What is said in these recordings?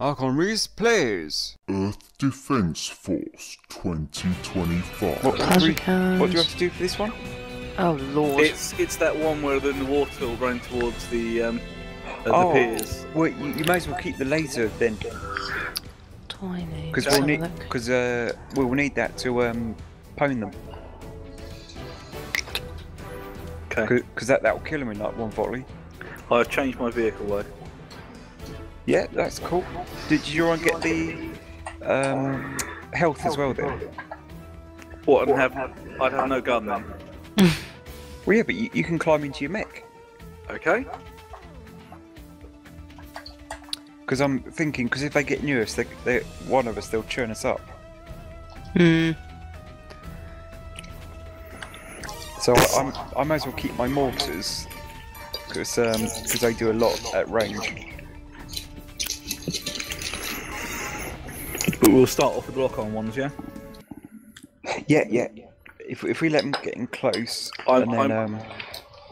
Arkon Rhys plays. Earth Defense Force 2025. What, How's do we- going? what do you have to do for this one? Oh lord. It's it's that one where the water will run towards the um uh, the Oh. piers. Well, you, you may as well keep the laser then, Tiny. because we'll need because uh, we'll need that to um pwn them. Okay. Because that that will kill them in like one volley. I've changed my vehicle though. Yeah, that's cool. Did you want to get the um health as well then? What? I'd have I'd have no gun then. Well, yeah, but you, you can climb into your mech. Okay. Because I'm thinking, because if they get near us, they, they one of us, they'll churn us up. Hmm. So I, I'm, I might as well keep my mortars, because um, cause they do a lot at range. We'll start off with lock-on ones, yeah. Yeah, yeah. If, if we let them get in close, I'm- and then I'm- um,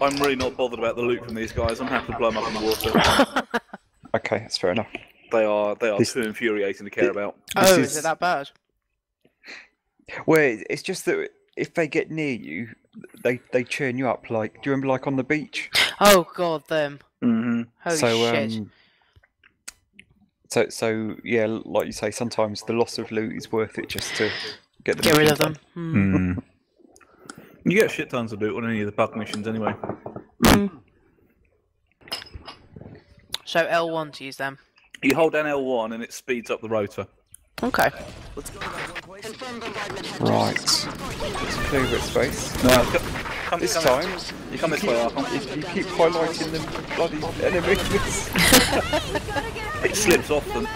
I'm really not bothered about the loot from these guys. I'm happy to blow them up in the water. okay, that's fair enough. they are they are This- too infuriating to care about. Oh, is... is- it that bad? Well, it's just that if they get near you, they they churn you up. Like, do you remember, like on the beach? Oh god, them. Mm-hmm. Holy so shit. um, so so yeah, like you say, sometimes the loss of loot is worth it just to get them. Get rid of killed. them. Hmm. You get shit tons of loot on any of the bug missions anyway. So L1 to use them. You hold down L1 and it speeds up the rotor. Okay. Right. Let's clear a bit space. No, come, come This come time, you come this way, Arkon. if you keep highlighting the bloody enemies. It slips off them.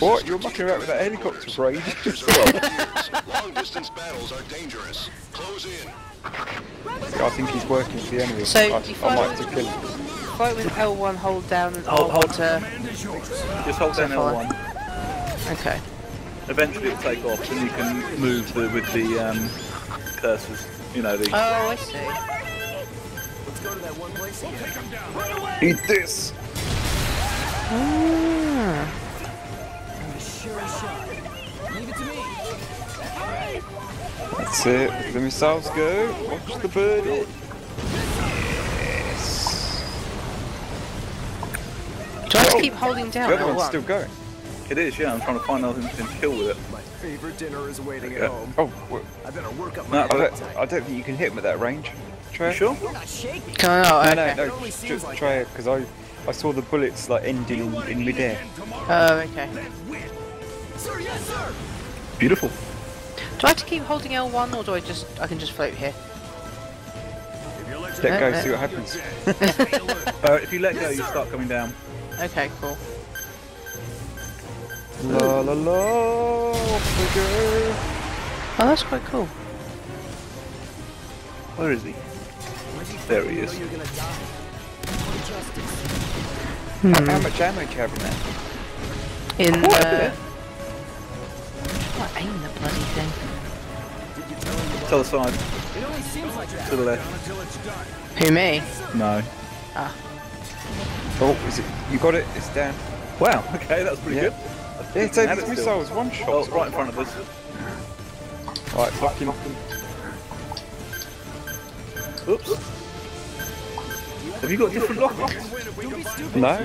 what? You're mucking around with that helicopter brain? Long distance battles are dangerous. Close in. I think he's working for the enemy. So, I, you I find- might have to kill him. Fight with L1, hold down and Hold- hold, hold. to. Just hold down So far. L1. Okay. Eventually it'll take off and you can move the, with the um, cursors. You know, the... Oh, I see. Eat this! Ah. That's it. Look at the missiles go. Watch the birdie. Yes. Do I have Oh, to keep holding down The other one's L1? still going. It is, yeah. I'm trying to find out who can kill with it. My favorite dinner is waiting Yeah. at home. Oh, well, I better work up No, my I don't, I don't think you can hit him at that range. Try You it. sure? Can I not? No, Okay. no, no. Just try it because I, I saw the bullets like ending in, in midair. Oh, okay. Beautiful. Do I have to keep holding L1 or do I just I can just float here? Let go, Uh, see what happens. Uh, if you let go, you start coming down. Okay, cool. La la la. Off we go. Oh, that's quite cool. Where is he? There he is. How, how much ammo do you have in there? In Quite a uh, what aim the bloody thing? To the side. To the left. Who me? No. Oh, is it? You got it. It's down. Wow, okay, that's pretty Yeah. good. Yeah, it's Add over the still. missiles. One shot. Oh, right in front of us. Right, fuck him. Oops. Have you got different lock-ons? No.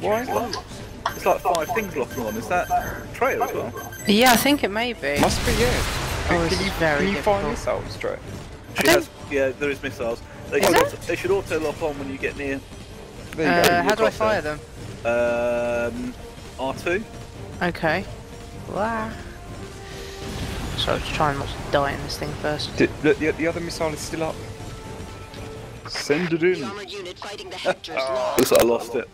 Why? It's like five things locking on. Is that Trey as well? Yeah, I think it may be. Must be yeah. Oh, Can, you very can you find difficult. missiles, Trey? She don't- has. Yeah, there is missiles. They Is should, auto, they should auto lock on when you get near There you go. Uh, how do I crosshair. fire them? um, R2. Okay. Wow. So I was trying not to die in this thing first. Did, look, the, the other missile is still up. Send it in. armored unit fighting the Hector's ah, lost. Looks like I lost it.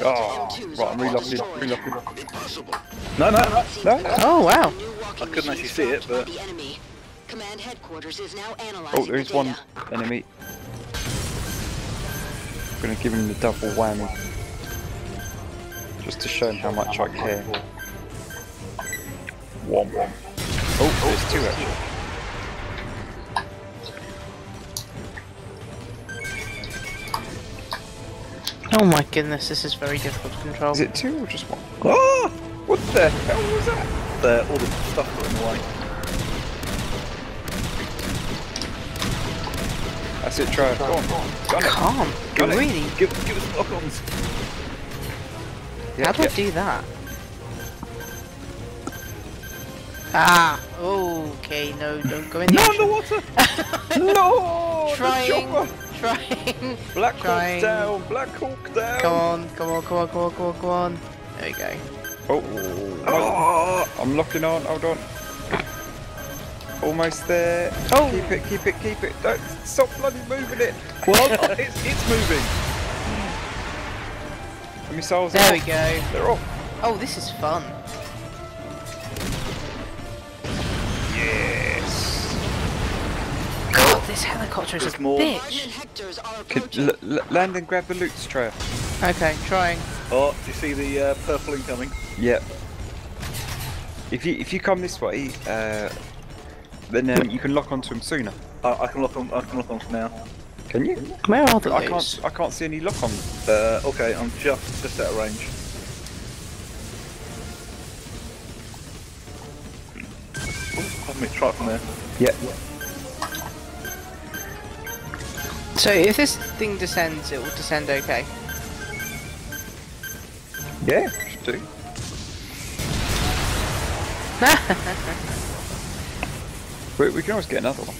Oh, right, I'm are relocking. destroyed. Relocking. No, no, no. No. Oh wow. I couldn't actually see it, but- Command headquarters is now oh, analyzing Oh, there is the one I'm gonna give him the double whammy. Just to show him how much I care. One. Oh, there's two actually. Oh my goodness, this is very difficult to control. Is it two or just one? Ah! What the hell was that? The, all the stuff got in the way. That's it, try it. Go on. Gun it. Can't. Gun it. really? Give, give us lock-ons. Yeah, How do yeah. I do that? Ah! Okay, no, don't go in the No ocean. underwater. No! the Trying! Trying. Black Trying. Hawk down! Black Hawk down! Come on, come on, come on, come on, come on, come on. There we go. Oh, Oh, I'm locking on. Hold on. Almost there. Oh. Keep it, keep it, keep it. Don't stop bloody moving it. well, it's, it's moving. The missiles There are we off. go. They're off. Oh, this is fun. This helicopter is a There's more. bitch. Martin Hectors are Can, approaching. l- l- land and grab the loot, Treya. Okay, trying. Oh, do you see the uh, purple incoming? Yeah. If you if you come this way, uh, then um, you can lock onto him sooner. I, I can lock on. I can lock on for now. Can you? Where are the I loose? can't. I can't see any lock on. Uh, okay, I'm just just out of range. Ooh, I've missed right from there. Yeah. So if this thing descends, it will descend okay. Yeah. Should do. We, we can always get another one.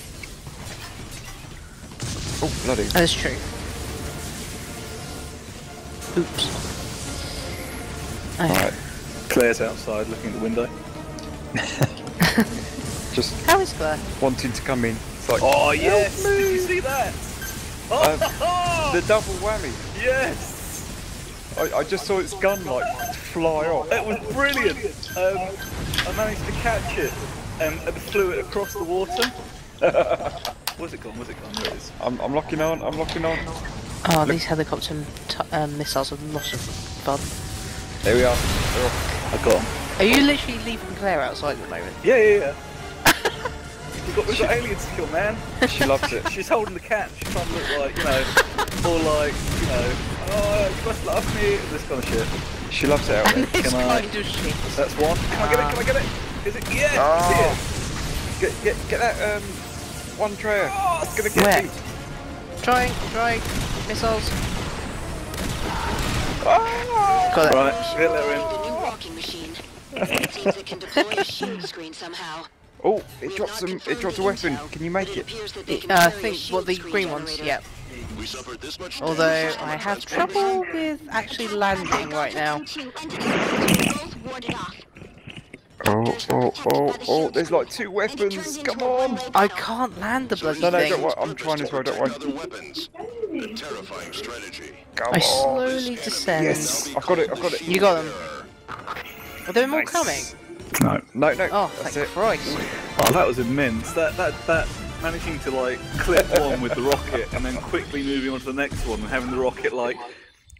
Oh bloody! That's true. Oops. Okay. Alright. Claire's outside looking at the window. Just How is Claire? wanting to come in. It's like Oh yes! Did you see that? Um, the double whammy. yes! I, I just saw its gun like fly off. It was brilliant. Um, I managed to catch it um, and flew it across the water. Where's it gone? Where's it gone? There it is. I'm, I'm locking on. I'm locking on. Oh, these helicopter t- um, missiles are lots of fun. There we are. They're off. I got 'em. Are you literally leaving Claire outside at the moment? Yeah, yeah, yeah. We've, got, we've got aliens to kill, man. She loves it. She's holding the cat. She's trying to look like, you know, all like, you know, oh, you must love me, this kind of shit. She loves it out there. this Can I- kind of shit. That's one. Can I get it? Can I get it? Is it? Yeah, Ah. it's Get get get that um one tray. It's gonna get Where? me. Trying, trying. Missiles. Ah! Got here. it. Right, get that in. A new walking machine. It seems it can deploy a shield screen somehow. Oh, it drops dropped some. It confirmed dropped a weapon. Can you make but it? appears that they can Uh, I think shield what the green ones. Yep. We suffered this much Although I have transport. trouble with actually landing right now. Oh oh oh oh! There's like two weapons. Come on! I can't land the bloody No no, don't worry. I'm trying as well. Don't Protect worry. weapons. A terrifying strategy. Come I on! slowly descend. Yes, I got it. I've got it. You got them. Are there more Nice. coming? No. No no. Oh, that's thank it. Christ. Oh, that was immense. That that that managing to like clip one with the rocket and then quickly moving on to the next one and having the rocket like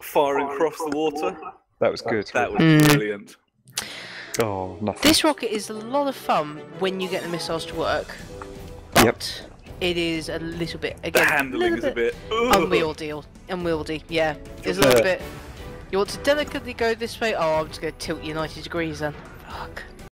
firing across the water. That was good. That was Mm. brilliant. Oh nothing. This rocket is a lot of fun when you get the missiles to work. Yep. It is a little bit The again. handling is little a bit. ugh. unwieldy. Unwieldy, yeah. It's a little bit. You want to delicately go this way? Oh, I'm just going to tilt you 90 degrees then. Fuck.